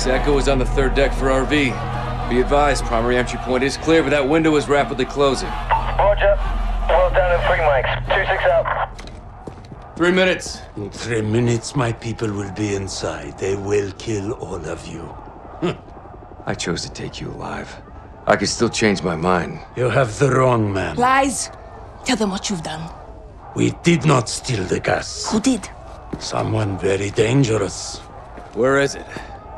2-6, Echo is on the third deck for RV. Be advised, primary entry point is clear, but that window is rapidly closing. Roger. Well down in three mics. Two six out. Three minutes. In three minutes, my people will be inside. They will kill all of you. Hmm. I chose to take you alive. I could still change my mind. You have the wrong man. Lies. Tell them what you've done. We did not steal the gas. Who did? Someone very dangerous. Where is it?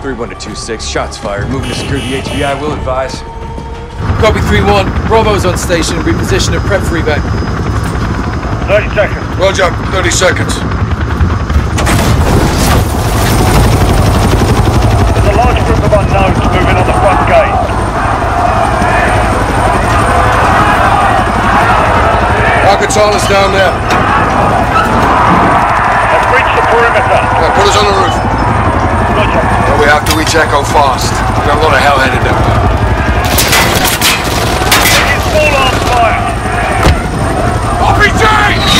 3-1 to 2-6, shots fired. Moving to secure the HVI, will advise. Copy 3-1. Bravo's on station. Reposition and prep for evac. 30 seconds. Roger, 30 seconds. There's a large group of unknowns moving on the front gate. Al-Qatala's down there. They've breached the perimeter. Yeah, put us on the roof. Roger. We have to reach Echo fast. We've got a lot of hell headed there. Taking small arms fire. RPG!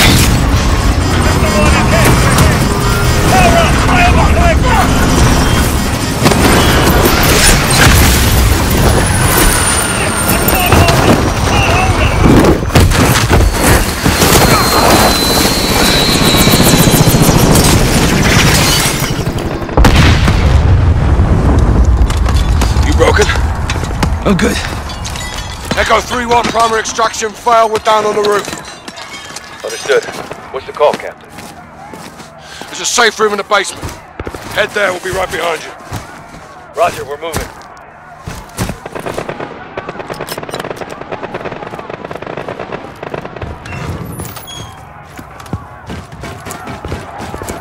I'm good. Echo 3-1, primary extraction failed. We're down on the roof. Understood. What's the call, Captain? There's a safe room in the basement. Head there, we'll be right behind you. Roger, we're moving.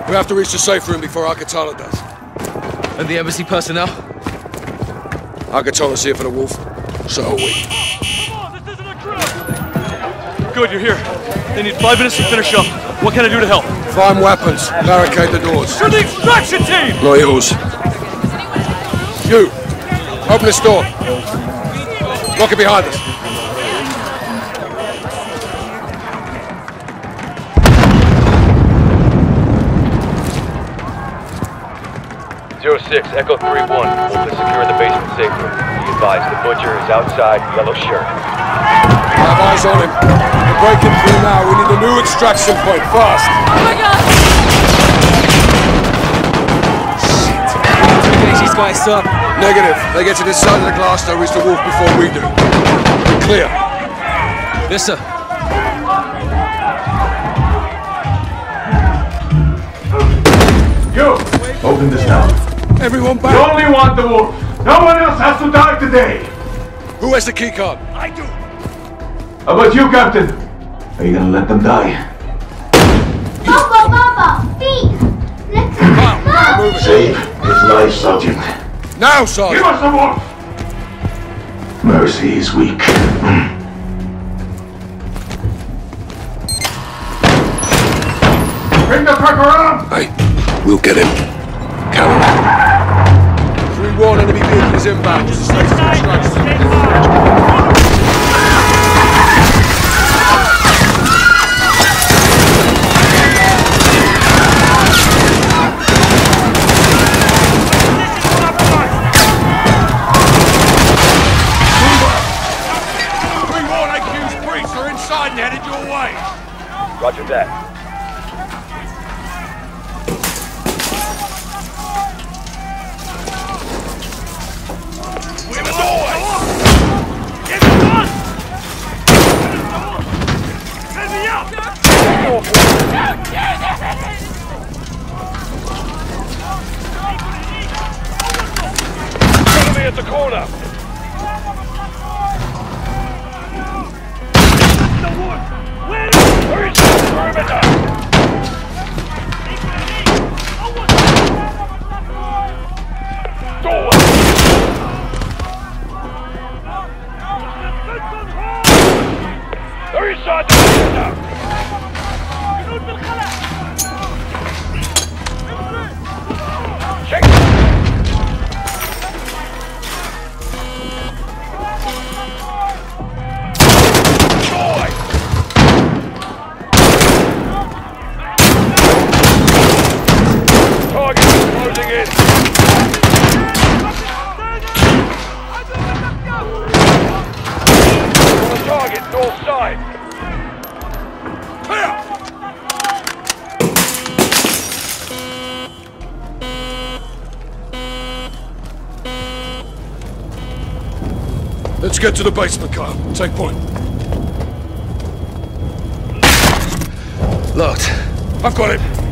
We have to reach the safe room before Al-Qatala does. And the embassy personnel? Al-Qatala's here for the wolf. So are we. Good, you're here. They need five minutes to finish up. What can I do to help? Find weapons. Barricade the doors. You're the extraction team! Yours. You! Open this door. Lock it behind us. Zero 06, Echo 3-1. Wolf is secure in the basement safe room. Be advised, the butcher is outside, yellow shirt. I Have eyes on him. We're breaking through now. We need a new extraction point, fast. These guys up. Negative. They get to this side of the glass, they'll reach the wolf before we do. Clear. Yes, sir. You! Open this now. Everyone You back. only want the wolf. No one else has to die today. Who has the key card? I do. How about you, Captain? Are you gonna let them die? Papa, Papa, speak! Let's Come, move. Save his life, Sergeant. Now, Sergeant! Give us the wolf! Mercy is weak. Bring the truck around! Hey, we'll get him. Count on it. 3-1, enemy vehicle is inbound. Use the Breach get to the basement, Kyle. Take point. Locked. I've got it.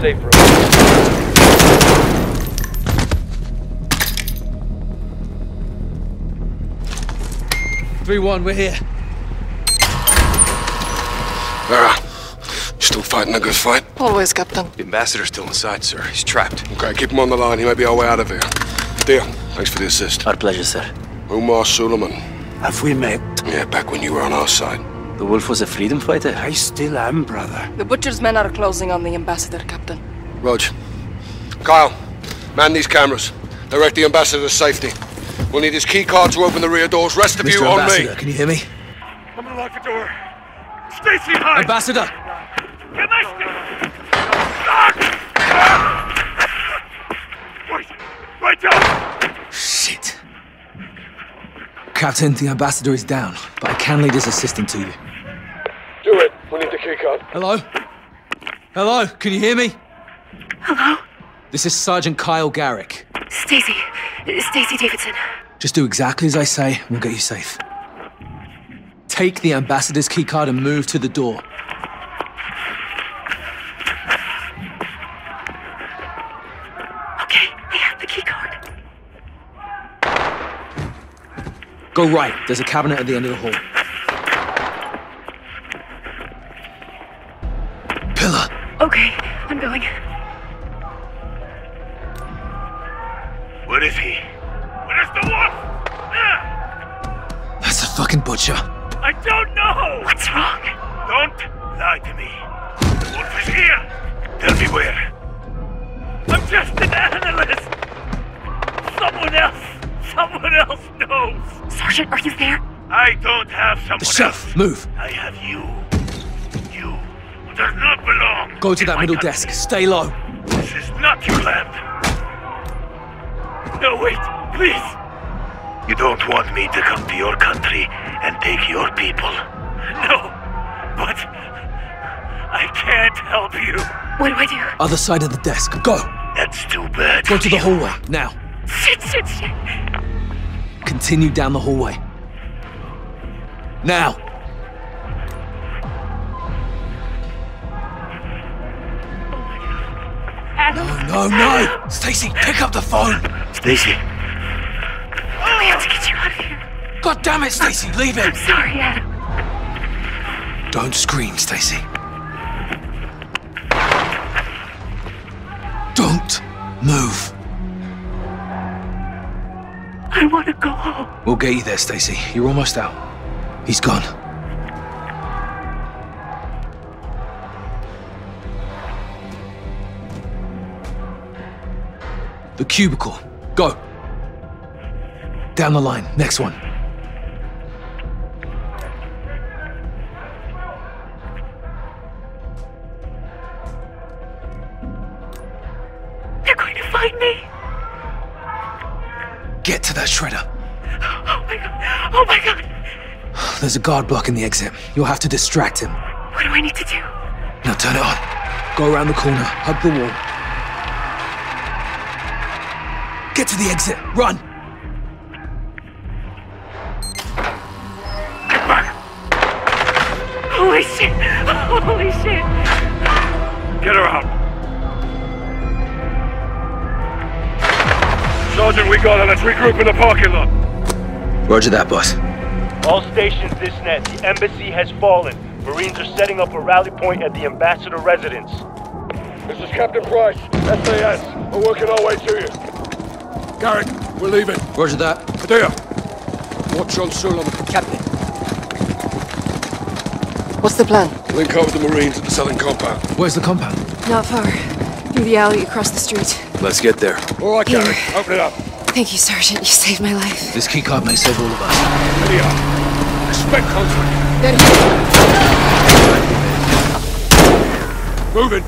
Safe room. Three one, we're here. Vera, still fighting a good fight? Always, Captain. The ambassador's still inside, sir. He's trapped. Okay, keep him on the line. He may be our way out of here. Deal. Thanks for the assist. Our pleasure, sir. Omar Sulaman. Have we met? Yeah, back when you were on our side. The wolf was a freedom fighter? I still am, brother. The Butcher's men are closing on the ambassador, Captain. Rog. Kyle, man these cameras. Direct the ambassador's safety. We'll need his key card to open the rear doors. Rest of Mr. you on Ambassador, me. can you hear me? I'm gonna lock the door. Stacy, hide! Ambassador! Get my Wait! Wait down! Shit. Captain, the ambassador is down, but I can lead his assistant to you. Do it. We need the key card. Hello? Hello? Can you hear me? Hello? This is Sergeant Kyle Garrick. Stacy. Stacy Davidson. Just do exactly as I say, and we'll get you safe. Take the ambassador's keycard and move to the door. Okay, I have the key card. Go right. There's a cabinet at the end of the hall. Okay, I'm going. Where is he? Where's the wolf? Ah, That's the fucking butcher. I don't know! What's wrong? Don't lie to me. The wolf is here! Tell me where. I'm just an analyst! Someone else! Someone else knows! Sergeant, are you there? I don't have someone The chef. else. Move. I have you. You who does not belong. Go to that middle country. desk. Stay low. This is not your lab. No, wait, please. You don't want me to come to your country and take your people. No, but I can't help you. What do I do? Other side of the desk. Go. That's too bad. Go to the hallway. Now. Shit, shit, shit. Continue down the hallway. Now. Adam, No, no. Stacy, pick up the phone. Stacy, oh, we have to get you out of here. God damn it, Stacy. Leave him. I'm sorry, Adam. Don't scream, Stacy. Don't move. I want to go home. We'll get you there, Stacy. You're almost out. He's gone. The cubicle. Go. Down the line. Next one. They're going to find me. Get to that shredder. Oh my god. Oh my god. There's a guard blocking the exit. You'll have to distract him. What do I need to do? Now turn it on. Go around the corner. Hug the wall. Get to the exit. Run. Holy shit. Holy shit. get her out. Sergeant, we got her. Let's regroup in the parking lot. Roger that, boss. All stations this net. The embassy has fallen. Marines are setting up a rally point at the ambassador residence. This is Captain Price, SAS. We're working our way to you. Garrick, we're leaving. Roger that. Adea, watch on Sulaman. Captain. What's the plan? Link up with the Marines at the southern compound. Where's the compound? Not far. Through the alley across the street. Let's get there. All right, Here. Garrick, open it up. Thank you, Sergeant. You saved my life. This keycard may save all of us. Adea, expect conflict. They're here. Moving.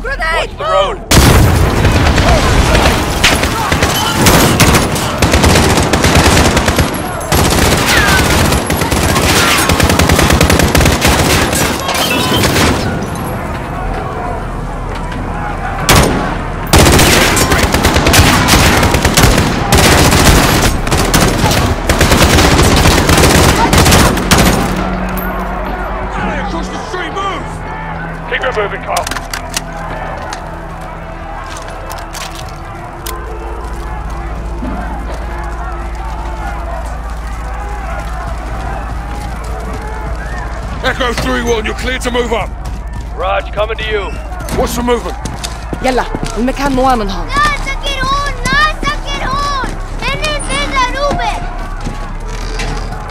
Grenade! Watch the road. Echo 3-1, you're clear to move up. Raj, coming to you. What's the movement? Yella, we're آمن more than تسكر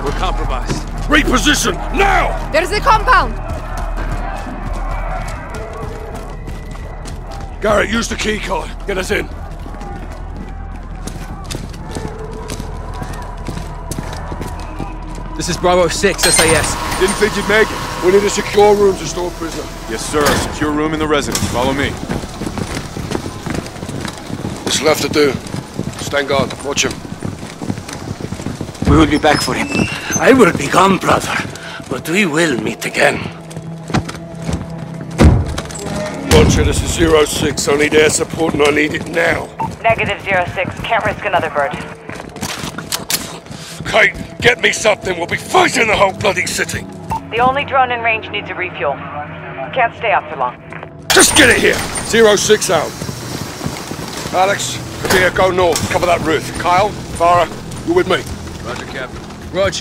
We're compromised. Reposition now. There's the compound. Garrick, use the key card. Get us in. This is Bravo 6, SAS. Didn't think you'd make it. We need a secure room to store prisoner. Yes, sir. A secure room in the residence. Follow me. What's left to do? Stand guard. Watch him. We will be back for him. I will be gone, brother, but we will meet again. Roger, this is Zero 06. I need air support and I need it now. Negative zero six. Can't risk another bird. Kate, get me something. We'll be fighting the whole bloody city. The only drone in range needs a refuel. Can't stay up for long. Just get it here. Zero 06 out. Alex, Kabir, go north. Cover that roof. Kyle, Farah, you with me? Roger, Captain. Rog,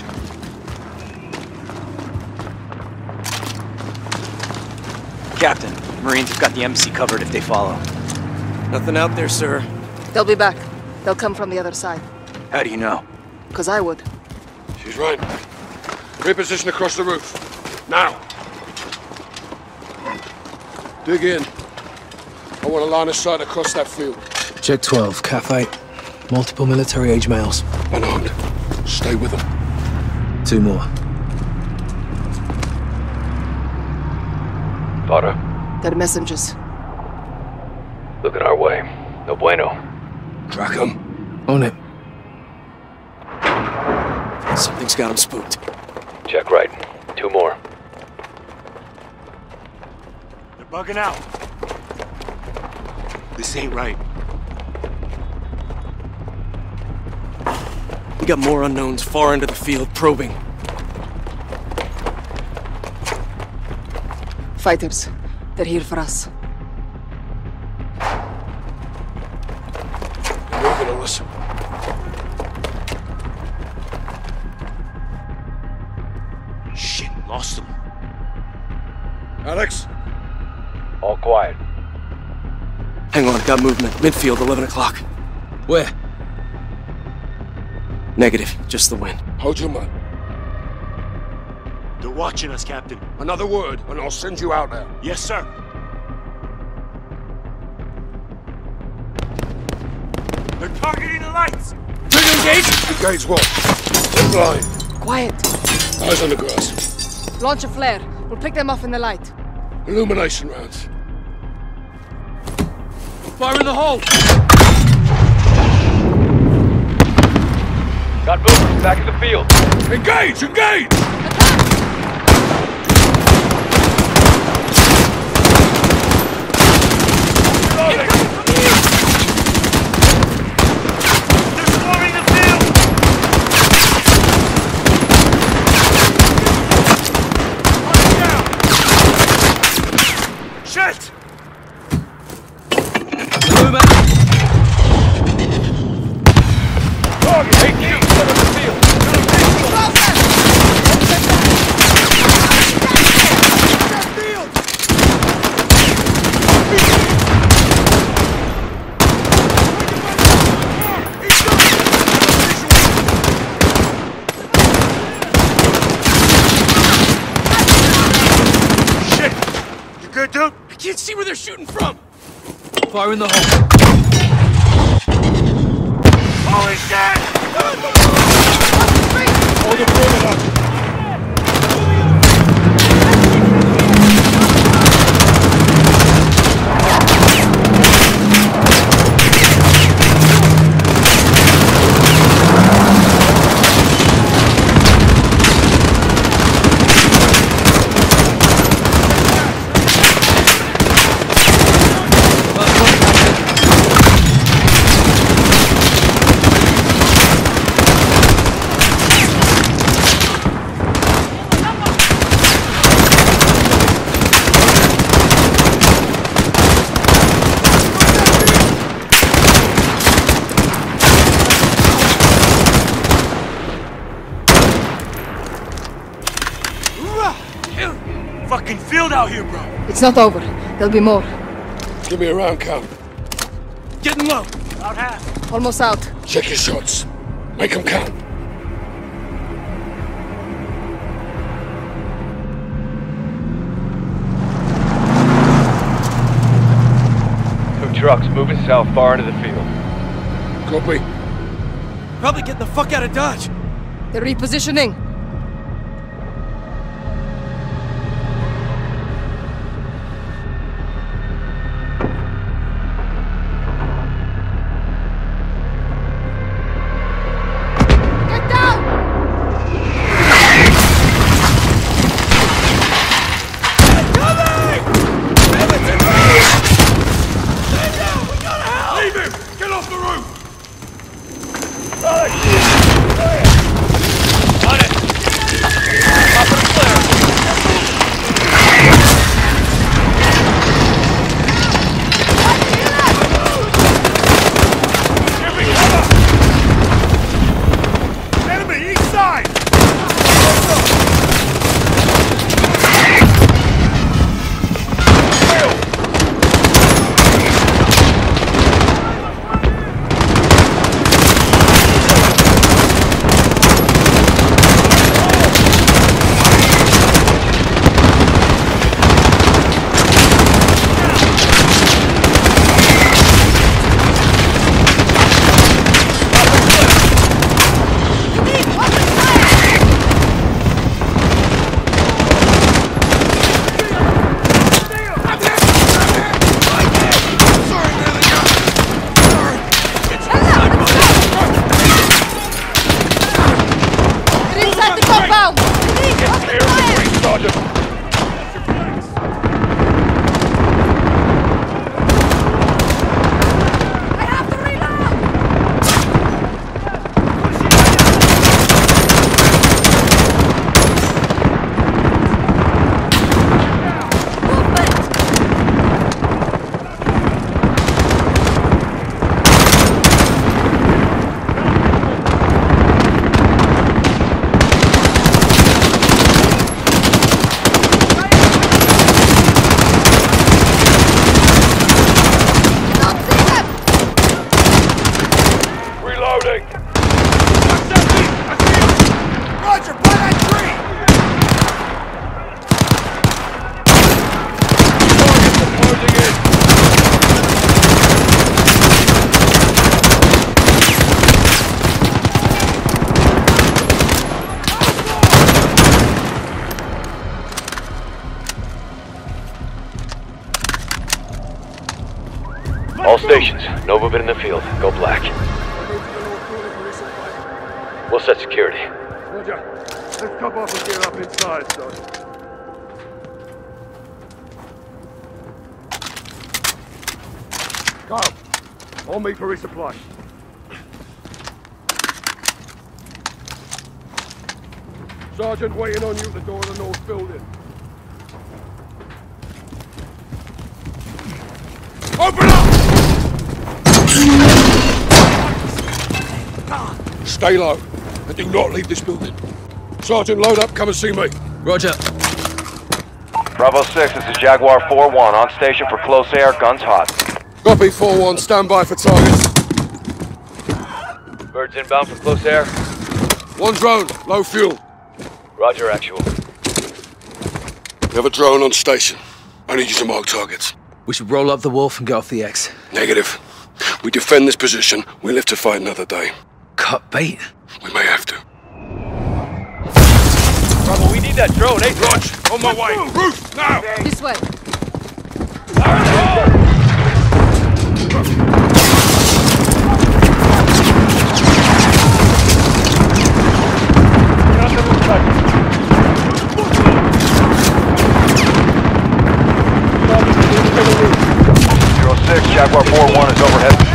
Captain, Marines have got the embassy covered if they follow. nothing out there, sir. They'll be back They'll come from the other side How do you know? Cause I would She's right. Reposition across the roof. Now. Dig in. I want a line of sight across that field. Check 12, Cat 8. Multiple military age males. Unarmed. Stay with them. Two more. Farah, They're messengers looking our way. No bueno. Track them. On it. Something's got him spooked. Check right. Two more. They're bugging out. This ain't right. We got more unknowns far into the field probing. Fighters They're here for us Hang on, got movement. Midfield, 11 o'clock. Where? Negative, just the wind. Hold your man. They're watching us, Captain. Another word, and I'll send you out there. Yes, sir. They're targeting the lights. Engage! Engage what? Blind. Quiet Eyes on the grass. Launch a flare We'll pick them off in the light Illumination rounds. Fire in the hole! Got movers back in the field. Engage! Engage! They're swarming the field. Shit! Move out! Target, HQ, center of the field. Shit! You good, dude? I can't see where they're shooting from! Fire in the hole. Holy shit! Hold the perimeter. fucking field out here, bro. It's not over. There'll be more. Give me a round count. Getting low. About half. Almost out. Check your shots. Make them count. Two trucks moving south far into the field. Copy. Probably getting the fuck out of Dodge. They're repositioning. Stations, no movement in the field. Go black. We'll set security. Roger. Let's come off and get up inside, son. Carl, on me for resupply. Sergeant waiting on you at the door of the north building. Stay low. And do not leave this building. Sergeant, load up. Come and see me. Roger. Bravo 6, this is Jaguar 4-1, on station for close air, guns hot. Copy 4-1. Stand by for targets. Birds inbound for close air. One drone. Low fuel. Roger, actual. We have a drone on station. I need you to mark targets. We should roll up the wolf and get off the X. Negative. We defend this position. We live to fight another day. Cut bait. We may have to. Bravo, we need that drone, eh? Rog, on my way. Roof, now! This way. Zero 06, Jaguar 4-1 is overhead with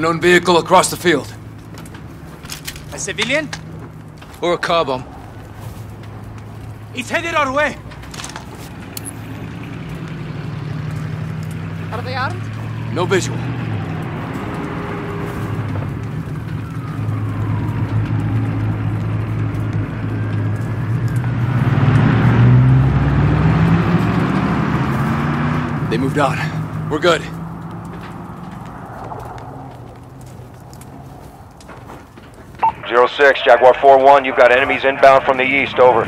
Unknown vehicle across the field. A civilian? Or a car bomb. He's headed our way. Are they armed? No visual. They moved on. We're good. Zero 06, Jaguar 4-1, you've got enemies inbound from the east, over.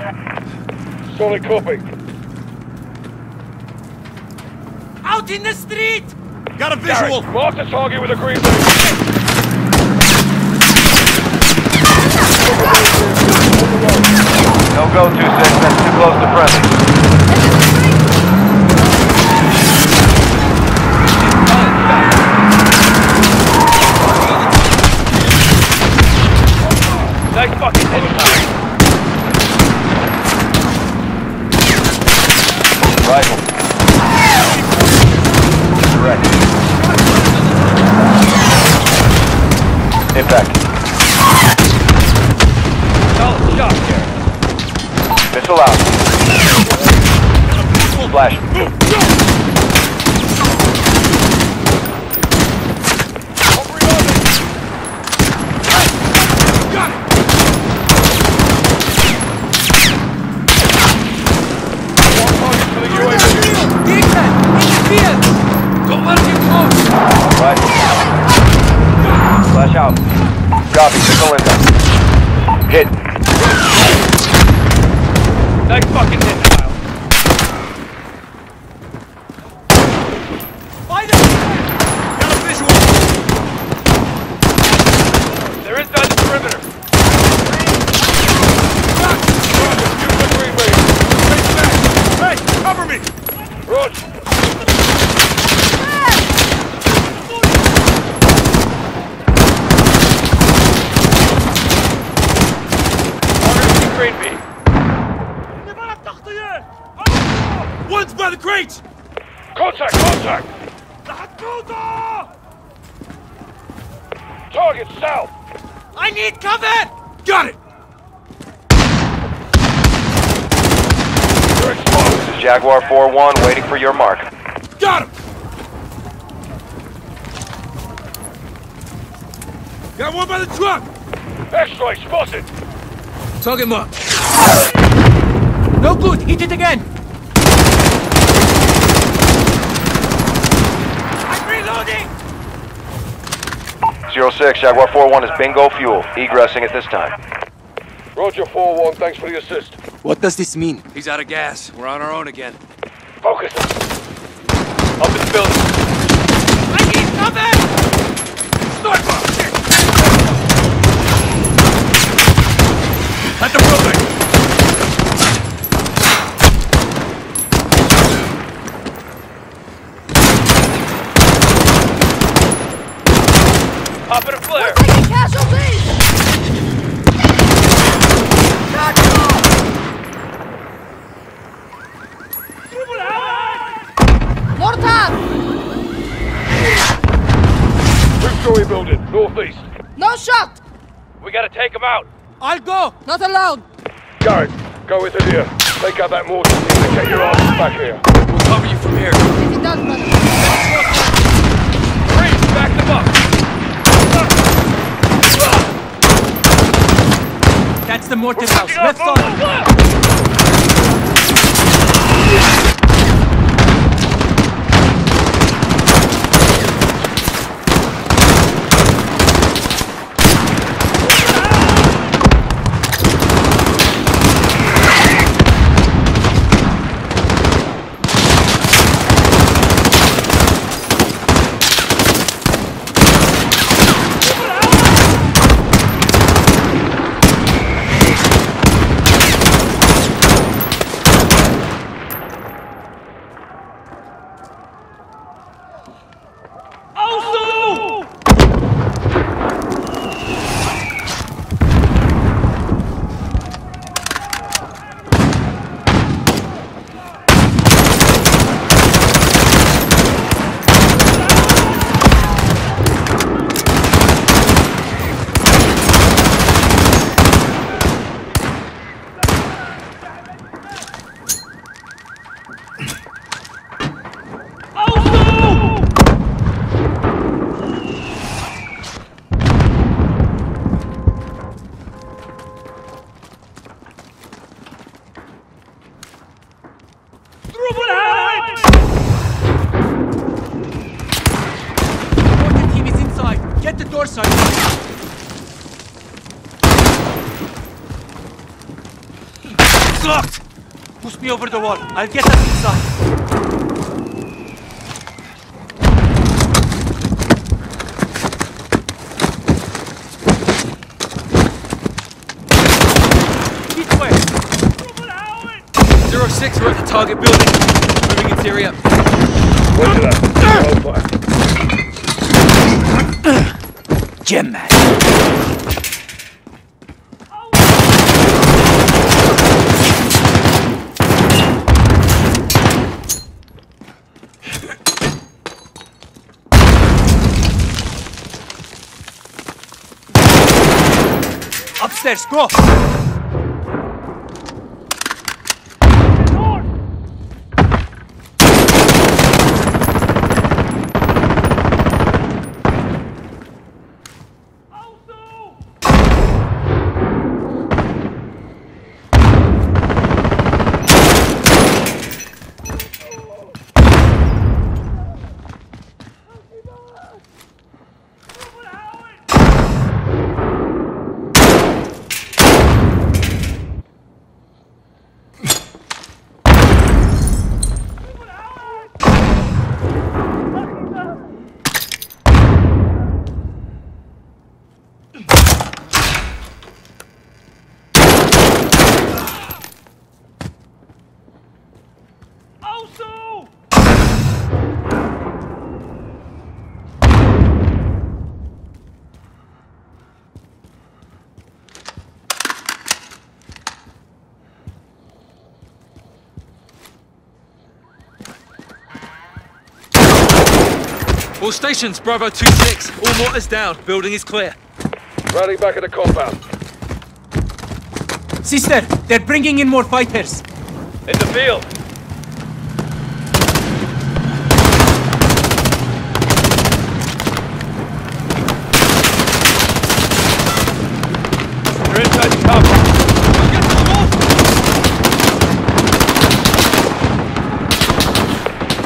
Solid copy. Out in the street! Got a visual! Mark the target with a green light. No go, 2-6, that's too close to friendly. Impact. Solid shot there. Missile out. Flash. Don't let him get close! Right. Flash out. Copy. Missile inbound. Hit. Nice fucking hit, Kyle. Got a visual! They're inside the perimeter. Hey, cover me! Roach. Targeting Green B. One's by the crates! Contact, contact! Target south! I need cover! Got it! You're exposed. This is Jaguar 4-1 waiting for your mark. Got him! Got one by the truck! X-ray spotted! Target mark. No good. Hit it again. I'm reloading! 06, Jaguar 4-1 is bingo fuel. Egressing at this time. Roger 4-1, thanks for the assist. What does this mean? He's out of gas. We're on our own again. Focus. Up in the building. I need cover! Sniper! At the building! Hop in a flare. Taking casualties! Mortar! Two-story building, northeast. No shot! We gotta take him out. I'll go. Not allowed! Go. go with it here. Take out that mortar team and get your arms back here. We'll cover you from here. Easy done, brother. Freeze, back them up. That's the mortar house. Left on. Over the wall. I'll get us inside. Zero six, we're at the target building. Moving interior. Gem man. Upstairs, go! All stations, Bravo 2-6. All mortars down. Building is clear. Rally back at the compound. Sister, they're bringing in more fighters. In the field. You're inside the compound.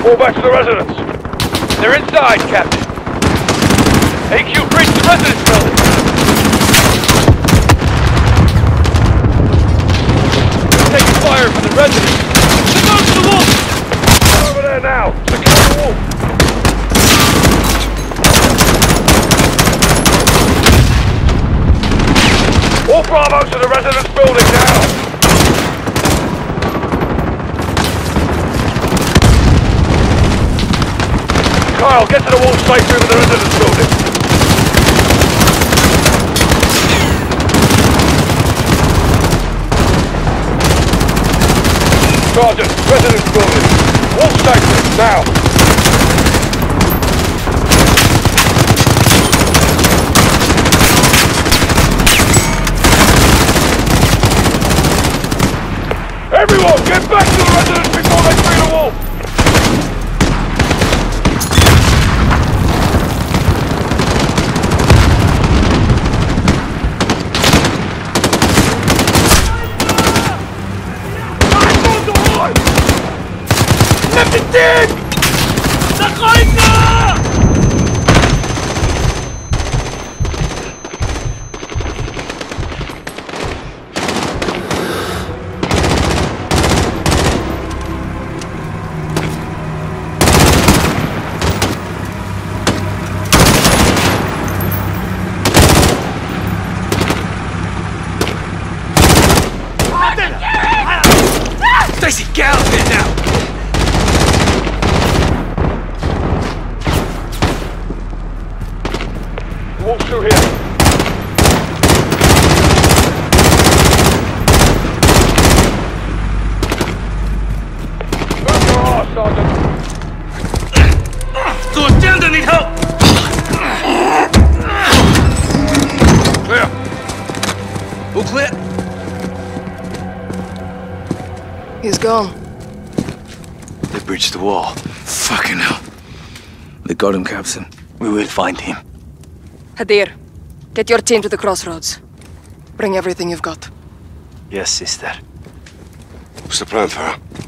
Fall back to the residence. They're inside, Captain. AQ, breach the residence building. Taking fire from the residence. They're going to the wall. Over there now. Secure the wall. All Bravos to the residence building now. Kyle, get to the wall safely with the residence building. Sergeant, residence building. Wall safely, now. Everyone, get back to the residence before they free the wall! Captain! Sakayna! Stacy, get out got him, Captain. We will find him. Hadir, get your team to the crossroads. Bring everything you've got. Yes, sister. What's the plan, Farah?